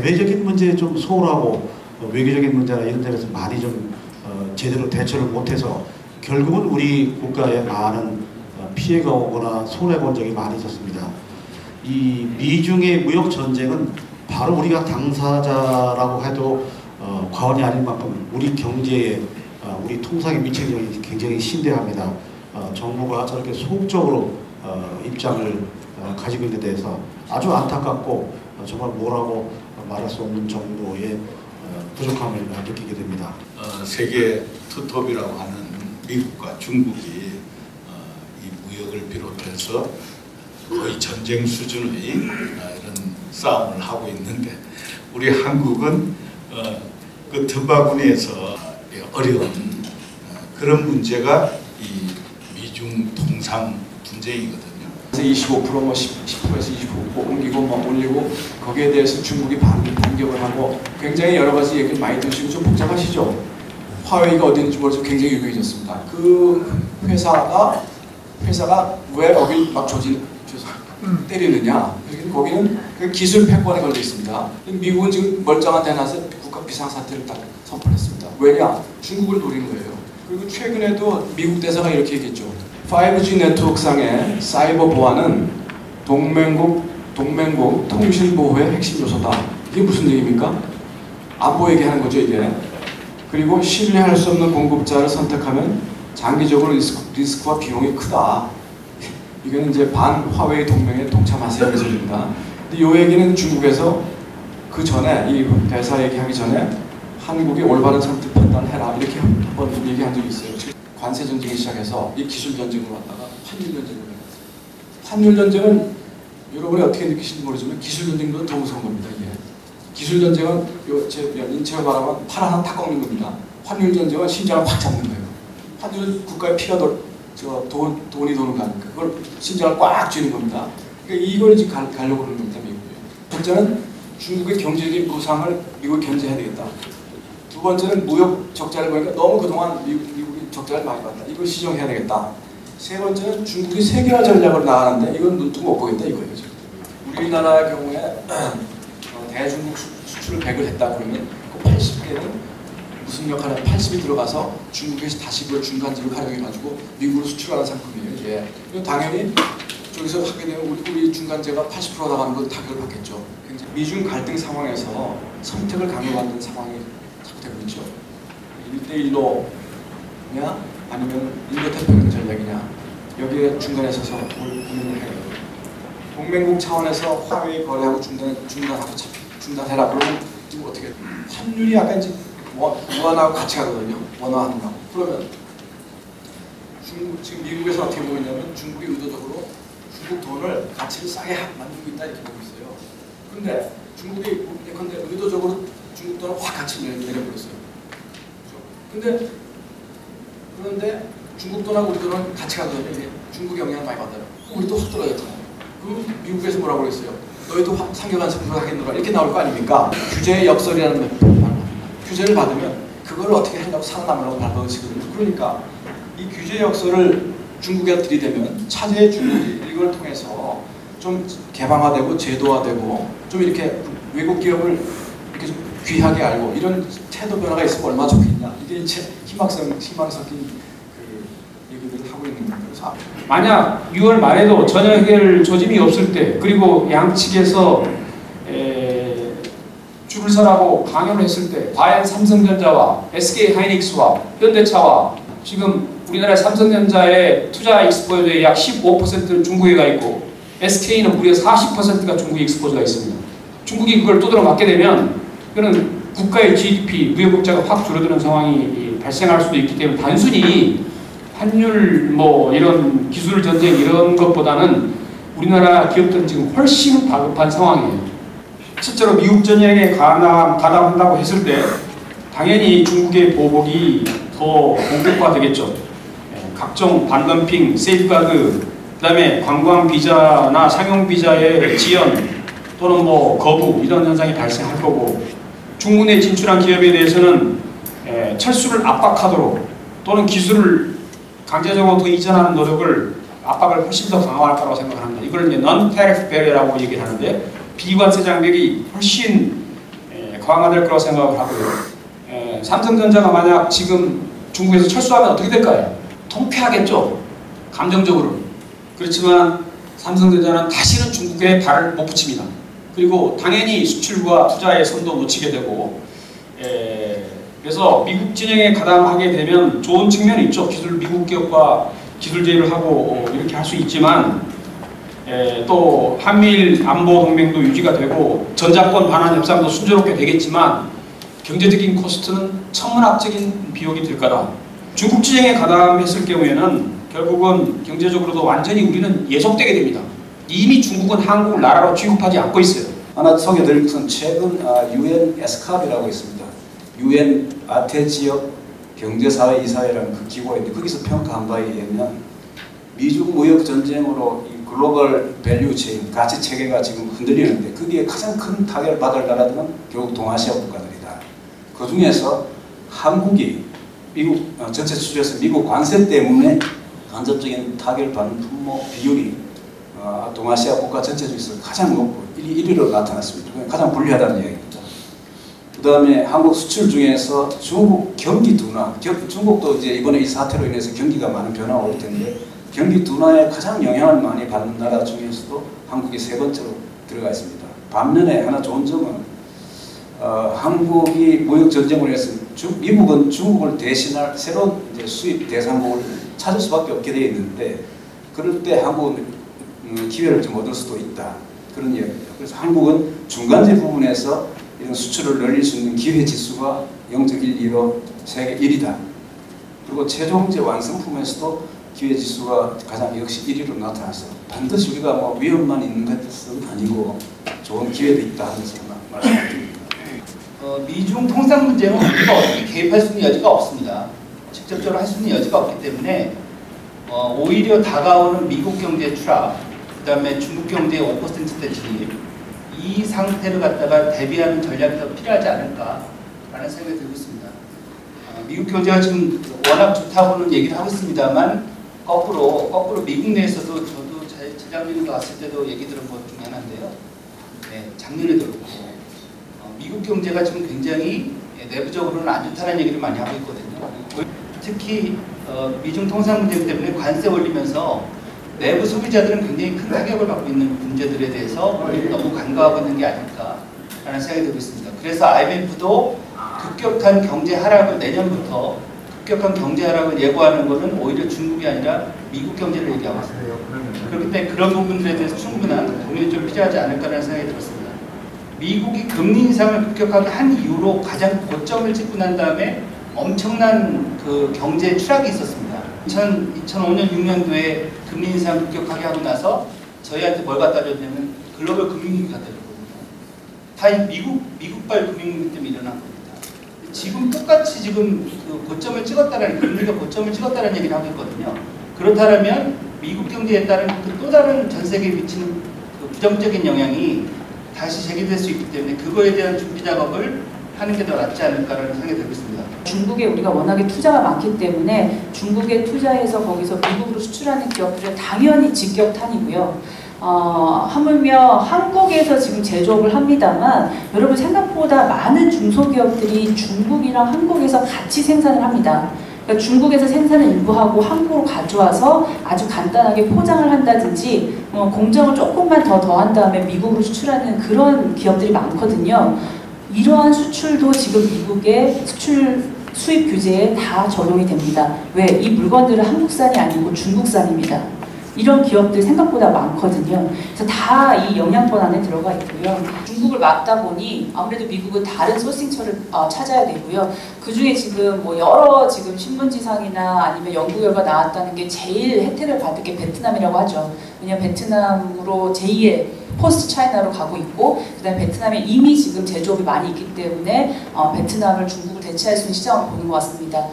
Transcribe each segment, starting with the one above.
대외적인 문제에 좀 소홀하고 어, 외교적인 문제나 이런 데서 많이 좀 어, 제대로 대처를 못해서 결국은 우리 국가에 많은 어, 피해가 오거나 손해본 적이 많이 있었습니다. 이 미중의 무역 전쟁은 바로 우리가 당사자라고 해도 어, 과언이 아닐 만큼 우리 경제에 어, 우리 통상에 미치는 영향이 굉장히 심대합니다. 어, 정부가 저렇게 소극적으로 어, 입장을 어, 가지고 있는 데에서 아주 안타깝고 어, 정말 뭐라고 말할 수 없는 정도의 어, 부족함을 느끼게 됩니다. 어, 세계 투톱이라고 하는 미국과 중국이 어, 이 무역을 비롯해서 거의 전쟁 수준의 어, 이런 싸움을 하고 있는데 우리 한국은 어, 그 틈바구니에서 어려운 어, 그런 문제가 이 미중 통상 분쟁이거든요. 25%뭐 10%에서 25% 옮기고 뭐 올리고 거기에 대해서 중국이 반, 반격을 하고 굉장히 여러 가지 얘기를 많이 드시고 좀 복잡하시죠. 화웨이가 어디 있는지 모르지만 굉장히 유명해졌습니다. 그 회사가 회사가 왜 거기 막 조진 때리느냐? 그러니까 거기는 그 기술 패권에 걸려 있습니다. 미국은 지금 멀쩡한 대낮에 국가 비상사태를 딱 선포했습니다. 왜냐? 중국을 노린 거예요. 그리고 최근에도 미국 대사가 이렇게 얘기했죠. 5G 네트워크상의 사이버 보안은 동맹국 동맹국 통신 보호의 핵심 요소다. 이게 무슨 얘기입니까? 안보 얘기하는 거죠 이게. 그리고 신뢰할 수 없는 공급자를 선택하면 장기적으로 리스크, 리스크와 비용이 크다. 이거는 이제 반 화웨이 동맹에 동참하세요 이 소리입니다. 근데 이 얘기는 중국에서 그 전에 이 대사 얘기하기 전에 한국이 올바른 선택 판단해라 이렇게 한번 얘기한 적이 있어요. 관세 전쟁이 시작해서 이 기술 전쟁으로 왔다가 환율 전쟁으로 갔어요. 환율 전쟁은 여러분이 어떻게 느끼실지 모르지만 기술 전쟁보다 더 무서운 겁니다. 이게 기술 전쟁은 요, 제 인체가 말하면 팔 하나 탁 꺾는 겁니다. 환율 전쟁은 심장을 확 잡는 거예요. 환율은 국가의 피가 돌, 저 돈, 돈이 도는 거 아닙니까? 그걸 심장을 꽉 쥐는 겁니다. 그러니까 이걸 지금 가, 가려고 하는 겁니다, 미국이. 첫째는 중국의 경제적인 부상을 미국이 견제해야 되겠다. 두 번째는 무역 적자를 보니까 너무 그동안 미국, 미국이 적자를 많이 봤다. 이걸 시정해야 되겠다. 세 번째는 중국이 세계화 전략을 나가는데 이건 눈뜨고 못 보겠다 이거예요. 우리나라의 경우에 어, 대중국 수, 수출을 100을 했다 그러면 그 80개는 무슨 역할을 80이 들어가서 중국에서 다시 그걸 중간지를 활용해가지고 미국으로 수출하는 상품이에요. 이건 당연히 저기서 하게 되면 우리, 우리 중간재가 80% 나가는 건 타격을 받겠죠. 굉장히 미중 갈등 상황에서 선택을 강요받는 상황이 자꾸 되고 있죠. 1대1로 냐 아니면 인도태평양 전략이냐 여기에 중간에 서서 고민을 해요. 동맹국 차원에서 화웨이 거래하고 중단, 중단하고 차- 중단해라 그러면 어떻게? 환율이 약간 이제 원- 원화하고 같이 가거든요. 거. 그러면 중국 지금 미국에서 어떻게 보고 있냐면 중국이 의도적으로 중국 돈을 가치를 싸게 하- 만들고 있다 이렇게 보고 있어요. 근데 중국이 예컨대 의도적으로 중국 돈을 확 가치 를 내려버렸어요. 그렇죠? 근데 그런데 중국 돈하고 우리 돈은 같이 가거든요. 이게 중국 영향을 많이 받아요. 그럼 우리도 확 떨어졌잖아요. 그럼 미국에서 뭐라고 그랬어요? 너희도 확 상경한 선물 하겠노라 이렇게 나올 거 아닙니까? 규제의 역설이라는 말. 규제를 받으면 그걸 어떻게 하려고 살아남으려고 발버둥치거든요. 그러니까 이 규제 역설을 중국에 들이대면 차제의 중국이 이걸 통해서 좀 개방화되고 제도화되고 좀 이렇게 외국 기업을 귀하게 알고 이런 태도 변화가 있으면 얼마나 좋겠냐. 이게 희망성, 희망 섞인 그 얘기들을 하고 있는 겁니다. 만약 6월 말에도 전혀 해결 조짐이 없을 때 그리고 양측에서 에, 줄을 서라고 강요를 했을 때 과연 삼성전자와 SK 하이닉스와 현대차와 지금 우리나라 삼성전자의 투자 익스포저의 약 15%는 중국에 가 있고 SK는 무려 40%가 중국에 익스포저가 있습니다. 중국이 그걸 두드러 맞게 되면 그는 국가의 GDP, 무역국자가 확 줄어드는 상황이 발생할 수도 있기 때문에 단순히 환율 뭐 이런 기술 전쟁 이런 것보다는 우리나라 기업들은 지금 훨씬 다급한 상황이에요. 실제로 미국 전쟁에 가담, 가담한다고 했을 때 당연히 중국의 보복이 더 본격화되겠죠. 예, 각종 반덤핑, 세이프가드, 그 다음에 관광 비자나 상용 비자의 지연 또는 뭐 거부 이런 현상이 발생할 거고 중국에 진출한 기업에 대해서는 에, 철수를 압박하도록 또는 기술을 강제적으로 더 이전하는 노력을 압박을 훨씬 더 강화할 거라고 생각합니다. 이걸 이제 non-tariff barrier라고 얘기를 하는데 비관세 장벽이 훨씬 강화될 거라고 생각을 하고요. 에, 삼성전자가 만약 지금 중국에서 철수하면 어떻게 될까요? 통폐하겠죠. 감정적으로. 그렇지만 삼성전자는 다시는 중국에 발을 못 붙입니다. 그리고 당연히 수출과 투자의 선도 놓치게 되고 에, 그래서 미국 진영에 가담하게 되면 좋은 측면이 있죠. 기술 미국 기업과 기술 제휴를 하고 어, 이렇게 할 수 있지만 에, 또 한미일 안보 동맹도 유지가 되고 전자권 반환 협상도 순조롭게 되겠지만 경제적인 코스트는 천문학적인 비용이 들 거다. 중국 진영에 가담했을 경우에는 결국은 경제적으로도 완전히 우리는 예속되게 됩니다. 이미 중국은 한국을 나라로 취급하지 않고 있어요. 하나 소개드릴 것은 최근 아, UN ESCAP이라고 있습니다. UN 아태 지역 경제사회 이사회라는 그 기구가 있는데 거기서 평가한 바에 의하면 미중 무역 전쟁으로 이 global value chain 가치 체계가 지금 흔들리는데 거기에 가장 큰 타격을 받을 나라들은 결국 동아시아 국가들이다. 그 중에서 한국이 미국 어, 전체 수출에서 미국 관세 때문에 간접적인 타격을 받는 품목 비율이 어, 동아시아 국가 전체 중에서 가장 높고 1위, 1위로 나타났습니다. 가장 불리하다는 이야기입니다. 그 다음에 한국 수출 중에서 중국 경기 둔화, 겨- 중국도 이제 이번에 이 사태로 인해서 경기가 많은 변화가 올 텐데 경기 둔화에 가장 영향을 많이 받는 나라 중에서도 한국이 세 번째로 들어가 있습니다. 반면에 하나 좋은 점은 어, 한국이 무역 전쟁을 해서 중- 미국은 중국을 대신할 새로운 수입 대상국을 찾을 수밖에 없게 되어 있는데 그럴 때 한국은 음, 기회를 좀 얻을 수도 있다 그런 이야기입니다. 그래서 한국은 중간재 부분에서 이런 수출을 늘릴 수 있는 기회 지수가 0.12로 세계 1위다. 그리고 최종제 완성품에서도 기회 지수가 가장 역시 1위로 나타나서 반드시 우리가 뭐 위험만 있는 것은 아니고 좋은 기회도 있다 하면서 말씀드립니다. 어, 미중 통상 문제는 우리가 어떻게 개입할 수 있는 여지가 없습니다. 직접적으로 할 수 있는 여지가 없기 때문에 어, 오히려 다가오는 미국 경제 추락, 그 다음에 중국 경제의 5%대 진입 이 상태를 갖다가 대비하는 전략이 더 필요하지 않을까라는 생각이 들고 있습니다. 어, 미국 경제가 지금 워낙 좋다고는 얘기를 하고 있습니다만 거꾸로 거꾸로 미국 내에서도 저도 재- 재작년에 왔을 때도 얘기 들은 것 중에 하나인데요. 네, 작년에도 그렇고 어, 미국 경제가 지금 굉장히 예, 내부적으로는 안 좋다는 얘기를 많이 하고 있거든요. 특히 어, 미중 통상 문제 때문에 관세 올리면서 내부 소비자들은 굉장히 큰 타격을 받고 있는 문제들에 대해서 너무 간과하고 있는 게 아닐까라는 생각이 들고 있습니다. 그래서 IMF도 급격한 경제 하락을 내년부터 급격한 경제 하락을 예고하는 것은 오히려 중국이 아니라 미국 경제를 얘기하고 있습니다. 그렇기 때문에 그런 부분들에 대해서 충분한 고민이 좀 필요하지 않을까라는 생각이 들었습니다. 미국이 금리 인상을 급격하게 한 이후로 가장 고점을 찍고 난 다음에 엄청난 그 경제 추락이 있었습니다. 2000, 2005년 6년도에 금리 인상 급격하게 하고 나서 저희한테 뭘 갖다 줬냐면 글로벌 금융위기 갖다 줬거든요. 다이 미국 미국발 금융위기 때문에 일어난 겁니다. 지금 똑같이 지금 그 고점을 찍었다라는 금리가 고점을 찍었다는 얘기를 하고 있거든요. 그렇다면 미국 경제에 따른 그 또 다른 전 세계에 미치는 그 부정적인 영향이 다시 제기될 수 있기 때문에 그거에 대한 준비 작업을 하는 게 더 낫지 않을까라는 생각이 들고 있습니다. 중국에 우리가 워낙에 투자가 많기 때문에 중국에 투자해서 거기서 미국으로 수출하는 기업들은 당연히 직격탄이고요. 어, 하물며 한국에서 지금 제조업을 합니다만 여러분 생각보다 많은 중소기업들이 중국이랑 한국에서 같이 생산을 합니다. 그러니까 중국에서 생산을 일부 하고 한국으로 가져와서 아주 간단하게 포장을 한다든지 어, 공정을 조금만 더 더한 다음에 미국으로 수출하는 그런 기업들이 많거든요. 이러한 수출도 지금 미국의 수출 수입 규제에 다 적용이 됩니다. 왜? 이 물건들은 한국산이 아니고 중국산입니다. 이런 기업들 생각보다 많거든요. 그래서 다 이 영향권 안에 들어가 있고요. 중국을 막다 보니 아무래도 미국은 다른 소싱처를 어, 찾아야 되고요. 그 중에 지금 뭐 여러 지금 신문지상이나 아니면 연구 결과 나왔다는 게 제일 혜택을 받을 게 베트남이라고 하죠. 왜냐면 베트남으로 제2의 포스트 차이나로 가고 있고 그다음에 베트남에 이미 지금 제조업이 많이 있기 때문에 어, 베트남을 중국을 대체할 수 있는 시장을 보는 것 같습니다.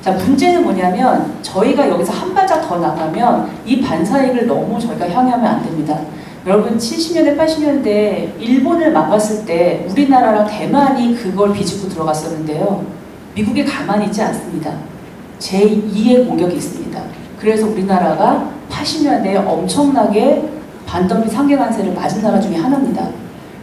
자 문제는 뭐냐면 저희가 여기서 한 발짝 더 나가면 이 반사익을 너무 저희가 향유하면 안 됩니다. 여러분 70년대 80년대 일본을 막았을 때 우리나라랑 대만이 그걸 비집고 들어갔었는데요. 미국이 가만히 있지 않습니다. 제2의 공격이 있습니다. 그래서 우리나라가 80년대에 엄청나게 반덤비 상계관세를 맞은 나라 중에 하나입니다.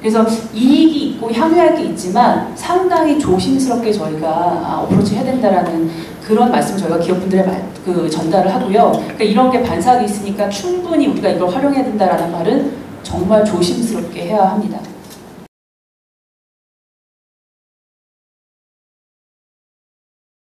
그래서 이익이 있고 향유할 게 있지만 상당히 조심스럽게 저희가 아, 어프로치 해야 된다라는 그런 말씀 저희가 기업분들에 말- 그 전달을 하고요. 그러니까 이런 게 반삭이 있으니까 충분히 우리가 이걸 활용해야 된다라는 말은 정말 조심스럽게 해야 합니다.